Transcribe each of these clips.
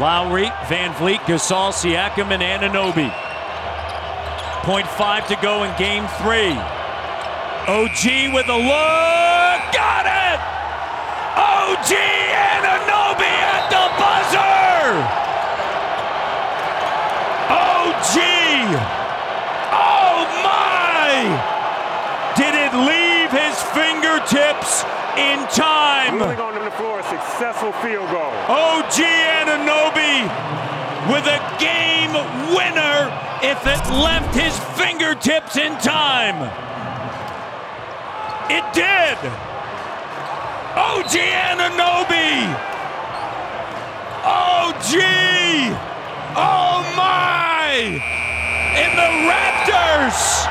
Lowry, VanVleet, Gasol, Siakam, and. Point five to go in game three. OG with a look. Got it! OG Anunoby at the buzzer! OG! Oh my! Did it leave his fingertips in time? Moving on the floor, a successful field goal. OG Anunoby with a game winner if it left his fingertips in time. It did. OG Anunoby. OG. Oh my. In the Raptors.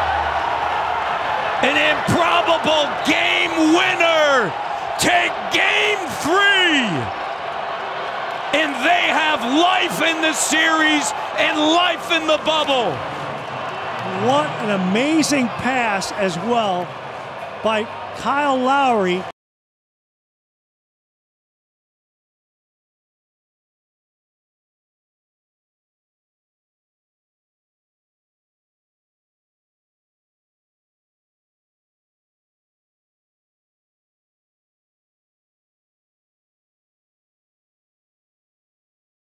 An improbable game winner. Take game three and they have life in the series and life in the bubble. What an amazing pass as well by Kyle Lowry.